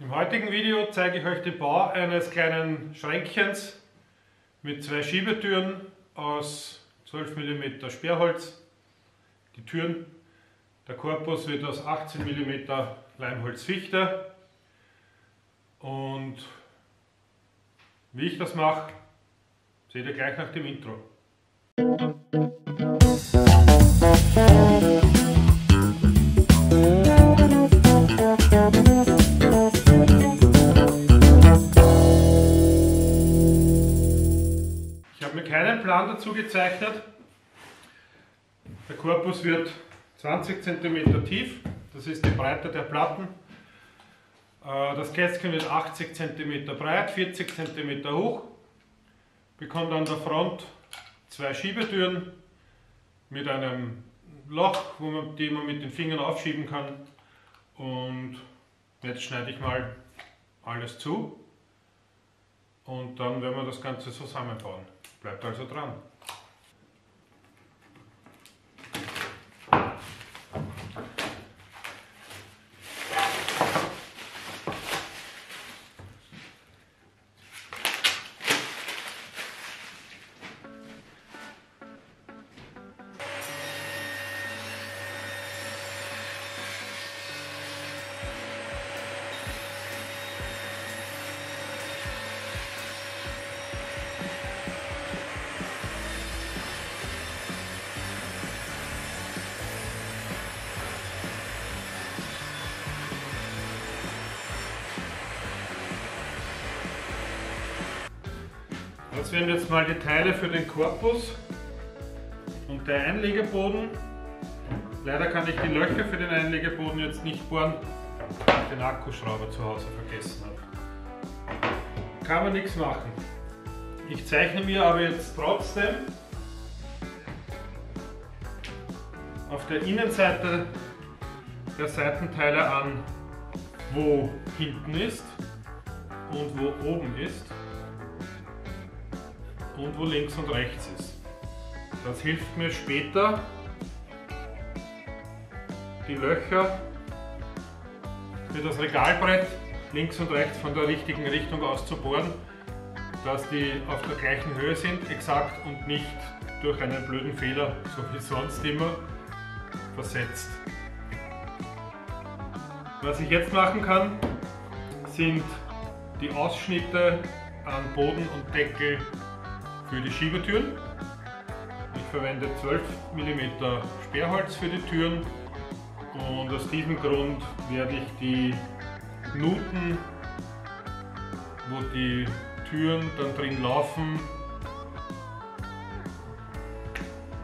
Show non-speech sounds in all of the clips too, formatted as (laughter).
Im heutigen Video zeige ich euch den Bau eines kleinen Schränkchens mit zwei Schiebetüren aus 12 mm Sperrholz. Die Türen, der Korpus wird aus 18 mm Leimholz Fichte und wie ich das mache, seht ihr gleich nach dem Intro. keinen Plan dazu gezeichnet. Der Korpus wird 20 cm tief, das ist die Breite der Platten. Äh, das Kästchen wird 80 cm breit, 40 cm hoch, bekommt an der Front zwei Schiebetüren mit einem Loch, wo man, die man mit den Fingern aufschieben kann. Und jetzt schneide ich mal alles zu und dann werden wir das Ganze zusammenbauen. Bleibt also dran. Das wären jetzt mal die Teile für den Korpus und der Einlegeboden. Leider kann ich die Löcher für den Einlegeboden jetzt nicht bohren, weil ich den Akkuschrauber zu Hause vergessen habe. Kann man nichts machen. Ich zeichne mir aber jetzt trotzdem auf der Innenseite der Seitenteile an, wo hinten ist und wo oben ist und wo links und rechts ist. Das hilft mir später, die Löcher für das Regalbrett links und rechts von der richtigen Richtung aus zu bohren, dass die auf der gleichen Höhe sind, exakt und nicht durch einen blöden Fehler, so wie sonst immer, versetzt. Was ich jetzt machen kann, sind die Ausschnitte an Boden und Deckel für die Schiebetüren. Ich verwende 12 mm Sperrholz für die Türen und aus diesem Grund werde ich die Nuten, wo die Türen dann drin laufen,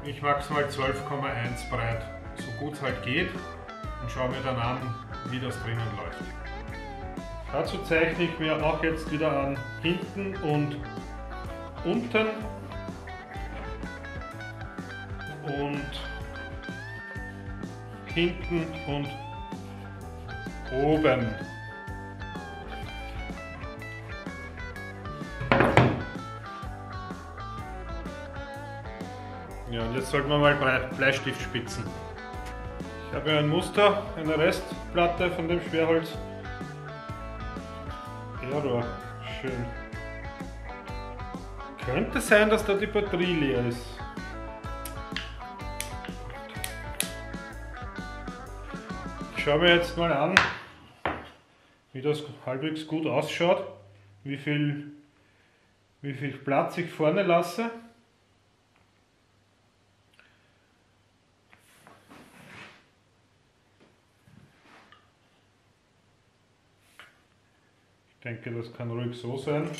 ich maximal 12,1 breit, so gut es halt geht und schaue mir dann an, wie das drinnen läuft. Dazu zeichne ich mir auch jetzt wieder an hinten und unten und hinten und oben. Ja, und jetzt sollten wir mal Bleistift spitzen. Ich habe ein Muster, eine Restplatte von dem Schwerholz. Error, schön. Könnte sein, dass da die Batterie leer ist. Ich schaue mir jetzt mal an, wie das halbwegs gut ausschaut, wie viel, wie viel Platz ich vorne lasse. Ich denke, das kann ruhig so sein.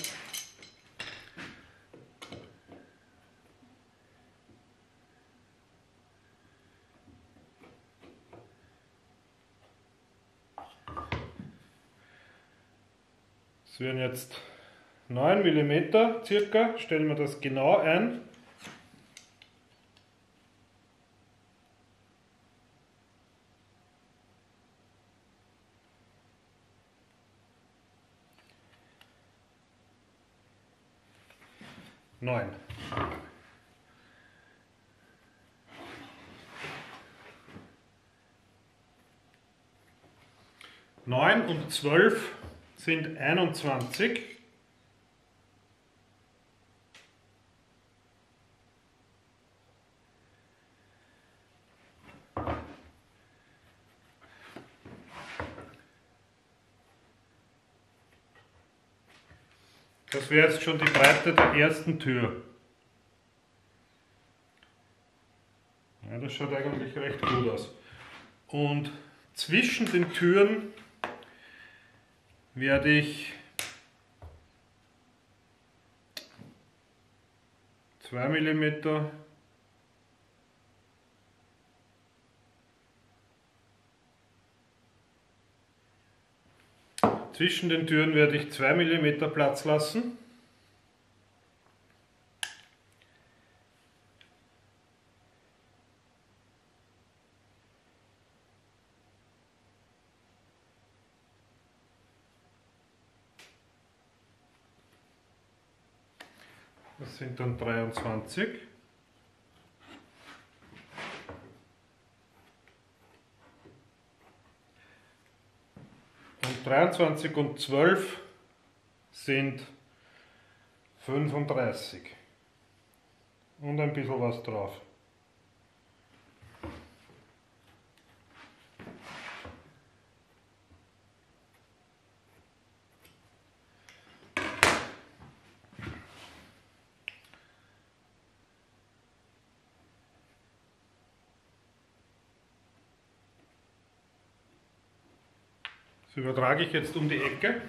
Es werden jetzt 9 mm circa, stellen wir das genau ein. Neun. Neun und zwölf sind 21. Das wäre jetzt schon die Breite der ersten Tür. Ja, das schaut eigentlich recht gut aus. Und zwischen den Türen werde ich zwei Millimeter Zwischen den Türen werde ich 2 mm Platz lassen. Das sind dann 23. Und 23 und 12 sind 35. Und ein bisschen was drauf. Übertrage ich jetzt um die Ecke.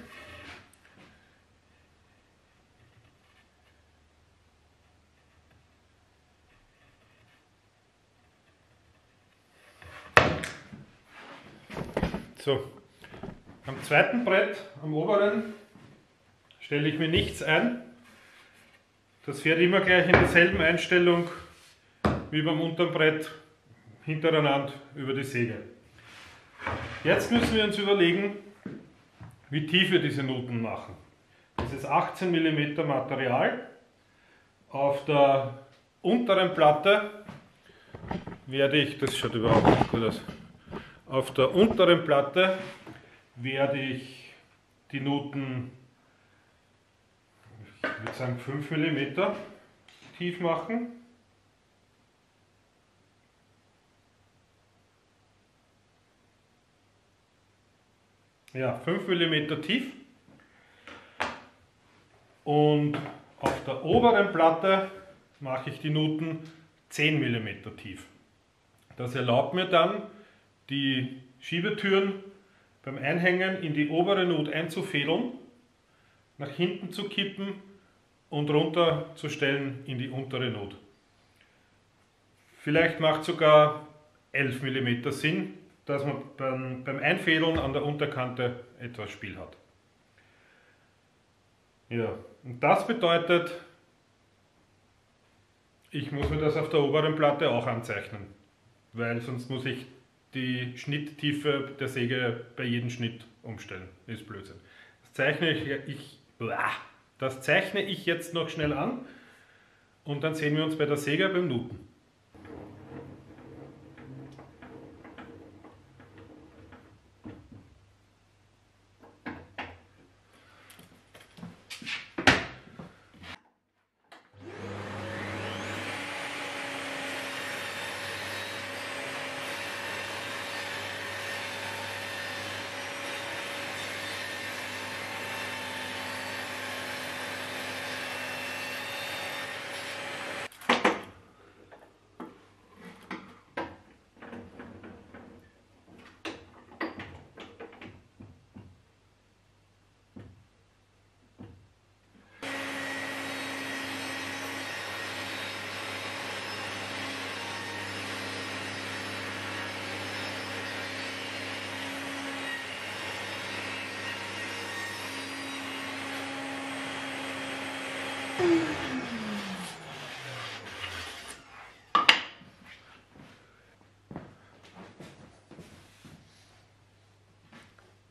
So, am zweiten Brett, am oberen, stelle ich mir nichts ein. Das fährt immer gleich in derselben Einstellung wie beim unteren Brett hintereinander über die Säge. Jetzt müssen wir uns überlegen, wie tief wir diese Nuten machen. Das ist 18 mm Material. Auf der unteren Platte werde ich, das schaut überhaupt nicht gut aus, auf der unteren Platte werde ich die Nuten, ich würde sagen 5 mm tief machen. Ja, 5 mm tief. Und auf der oberen Platte mache ich die Nuten 10 mm tief. Das erlaubt mir dann, die Schiebetüren beim Einhängen in die obere Nut einzufädeln, nach hinten zu kippen und runter zu stellen in die untere Nut. Vielleicht macht sogar 11 mm Sinn, dass man beim, Einfädeln an der Unterkante etwas Spiel hat. Ja, und das bedeutet, ich muss mir das auf der oberen Platte auch anzeichnen, weil sonst muss ich die Schnitttiefe der Säge bei jedem Schnitt umstellen. Ist Blödsinn. Das zeichne ich, ich, das zeichne ich jetzt noch schnell an und dann sehen wir uns bei der Säge beim Nuten.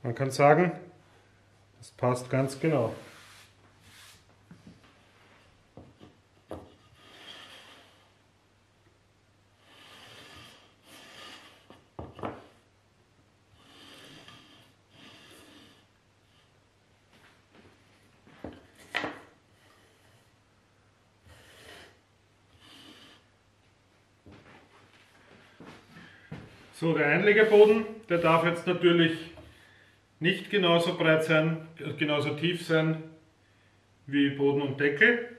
Man kann sagen, das passt ganz genau. So, der Einlegeboden, der darf jetzt natürlich nicht genauso breit sein, genauso tief sein wie Boden und Deckel.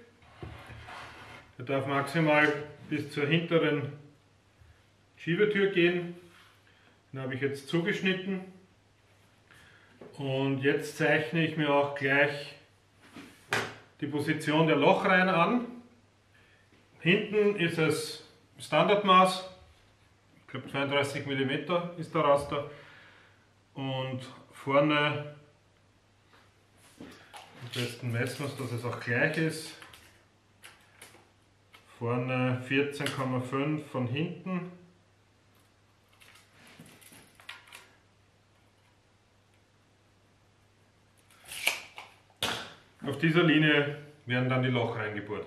Der darf maximal bis zur hinteren Schiebetür gehen. Den habe ich jetzt zugeschnitten. Und jetzt zeichne ich mir auch gleich die Position der Lochreihen an. Hinten ist es Standardmaß, ich glaube 32 mm ist der Raster. Und vorne, am besten messen wir es, dass es auch gleich ist. Vorne 14,5 von hinten. Auf dieser Linie werden dann die Loch reingebohrt.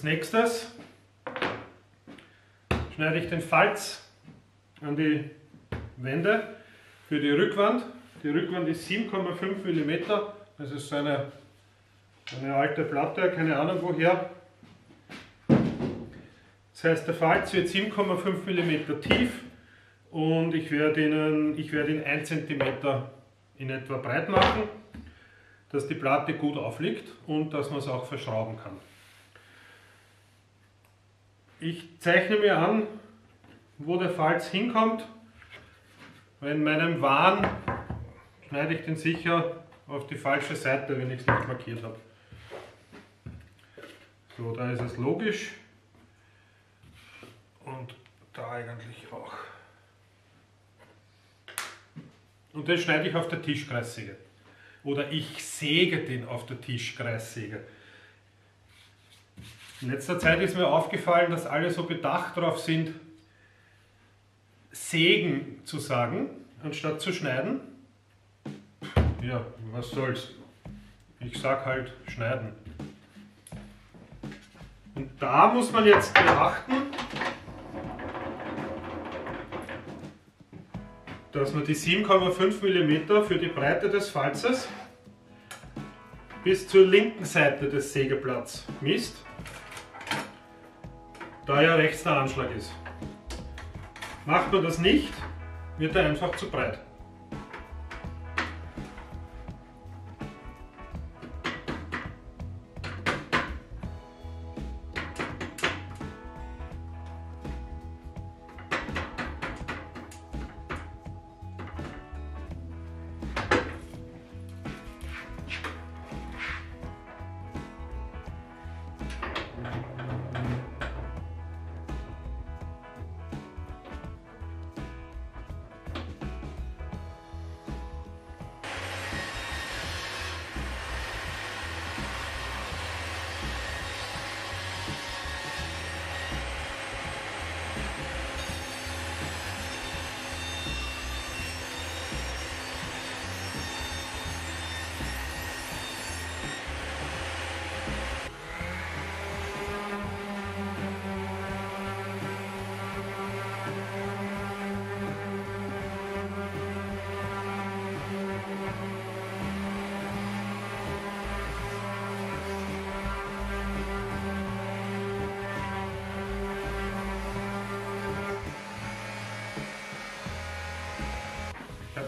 Als nächstes schneide ich den Falz an die Wände für die Rückwand. Die Rückwand ist 7,5 mm, das ist so eine, eine alte Platte, keine Ahnung woher. Das heißt, der Falz wird 7,5 mm tief und ich werde, ihn, ich werde ihn 1 cm in etwa breit machen, dass die Platte gut aufliegt und dass man es auch verschrauben kann. Ich zeichne mir an, wo der Falz hinkommt. In meinem Wahn schneide ich den sicher auf die falsche Seite, wenn ich es nicht markiert habe. So, da ist es logisch. Und da eigentlich auch. Und den schneide ich auf der Tischkreissäge. Oder ich säge den auf der Tischkreissäge. In letzter Zeit ist mir aufgefallen, dass alle so bedacht darauf sind, sägen zu sagen, anstatt zu schneiden. Ja, was soll's. Ich sag halt schneiden. Und da muss man jetzt beachten, dass man die 7,5 mm für die Breite des Falzes bis zur linken Seite des Sägeplatzes misst da ja rechts der Anschlag ist. Macht man das nicht, wird er einfach zu breit.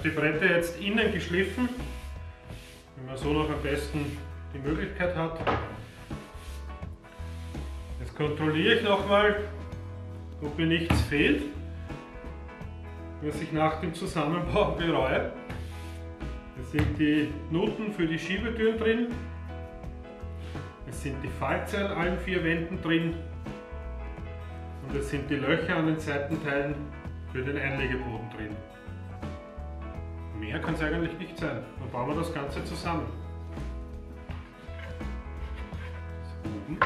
Die Bretter jetzt innen geschliffen, wenn man so noch am besten die Möglichkeit hat. kontrolliere ich nochmal, ob mir nichts fehlt, was ich nach dem Zusammenbau (laughs) bereue. Es sind die Nuten für die Schiebetüren drin, es sind die Falze an allen vier Wänden drin und es sind die Löcher an den Seitenteilen für den Einlegeboden drin. Mehr kann es eigentlich nicht sein. Dann bauen wir das Ganze zusammen. So, oben.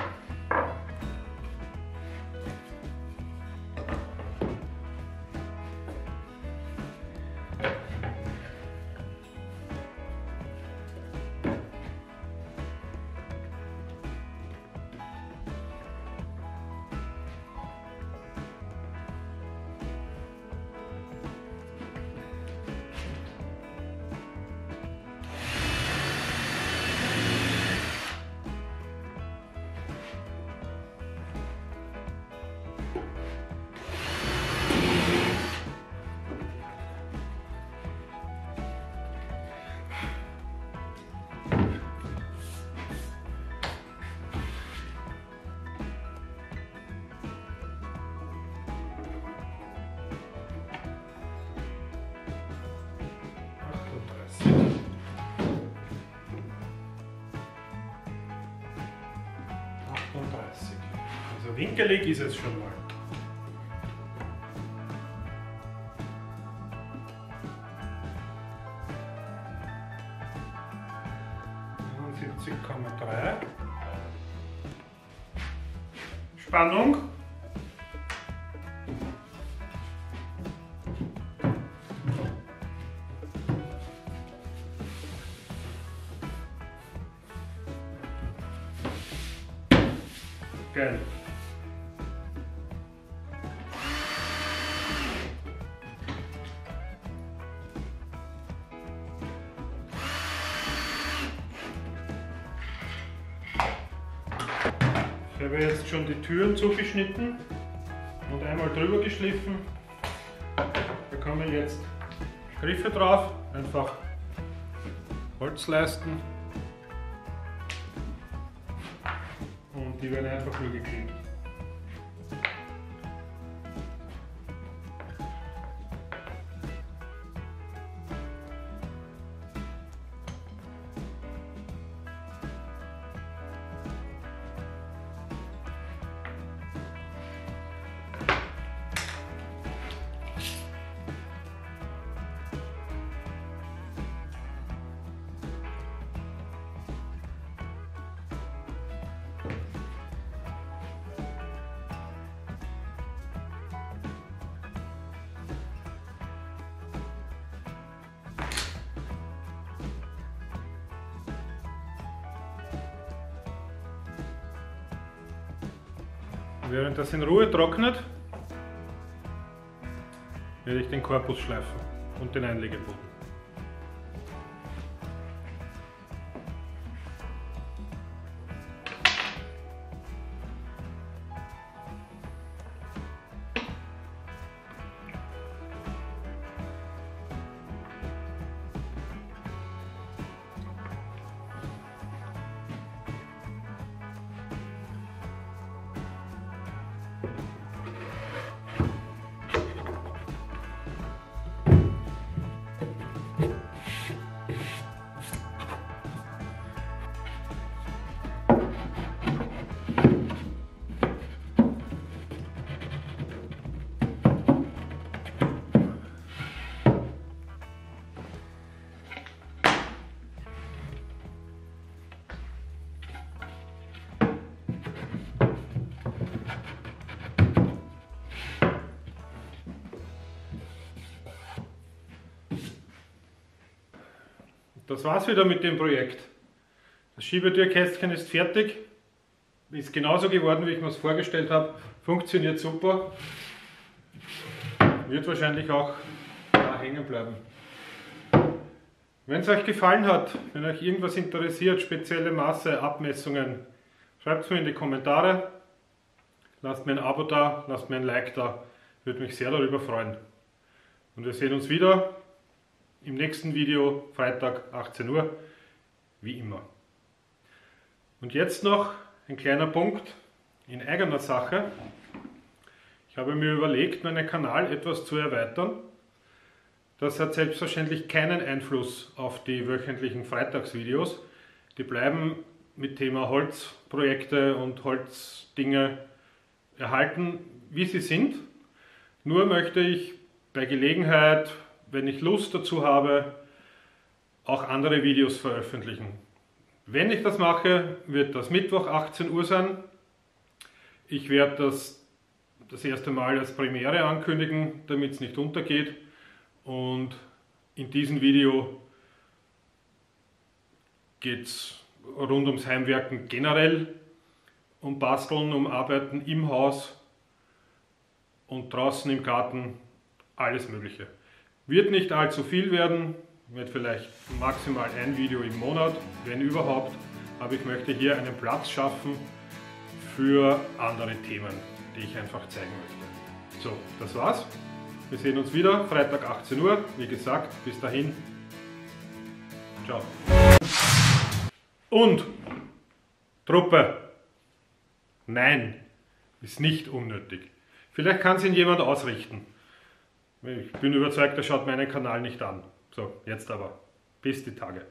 Winkelig ist es schon mal. Spannung. Geil. Ich habe jetzt schon die Türen zugeschnitten und einmal drüber geschliffen. Da kommen jetzt Griffe drauf, einfach Holzleisten und die werden einfach nur geklebt. Während das in Ruhe trocknet, werde ich den Korpus schleifen und den Einlegeboden. Das war's wieder mit dem Projekt. Das Schiebetürkästchen ist fertig. Ist genauso geworden, wie ich mir es vorgestellt habe. Funktioniert super. Wird wahrscheinlich auch da hängen bleiben. Wenn es euch gefallen hat, wenn euch irgendwas interessiert, spezielle Maße, Abmessungen, schreibt es mir in die Kommentare. Lasst mir ein Abo da, lasst mir ein Like da. Würde mich sehr darüber freuen. Und wir sehen uns wieder im nächsten Video, Freitag 18 Uhr, wie immer. Und jetzt noch ein kleiner Punkt. in eigener Sache. Ich habe mir überlegt, meinen Kanal etwas zu erweitern. Das hat selbstverständlich keinen Einfluss auf die wöchentlichen Freitagsvideos. Die bleiben mit Thema Holzprojekte und Holzdinge erhalten, wie sie sind. Nur möchte ich bei Gelegenheit, wenn ich Lust dazu habe, auch andere Videos veröffentlichen. Wenn ich das mache, wird das Mittwoch 18 Uhr sein. Ich werde das das erste Mal als Premiere ankündigen, damit es nicht untergeht. Und in diesem Video geht es rund ums Heimwerken generell, um Basteln, um Arbeiten im Haus und draußen im Garten, alles Mögliche. Wird nicht allzu viel werden, wird vielleicht maximal ein Video im Monat, wenn überhaupt, aber ich möchte hier einen Platz schaffen für andere Themen, die ich einfach zeigen möchte. So, das war's. Wir sehen uns wieder, Freitag 18 Uhr. Wie gesagt, bis dahin. Ciao. Und Truppe. Nein, ist nicht unnötig. Vielleicht kann es Ihnen jemand ausrichten. Ich bin überzeugt, er schaut meinen Kanal nicht an. So, jetzt aber. Bis die Tage.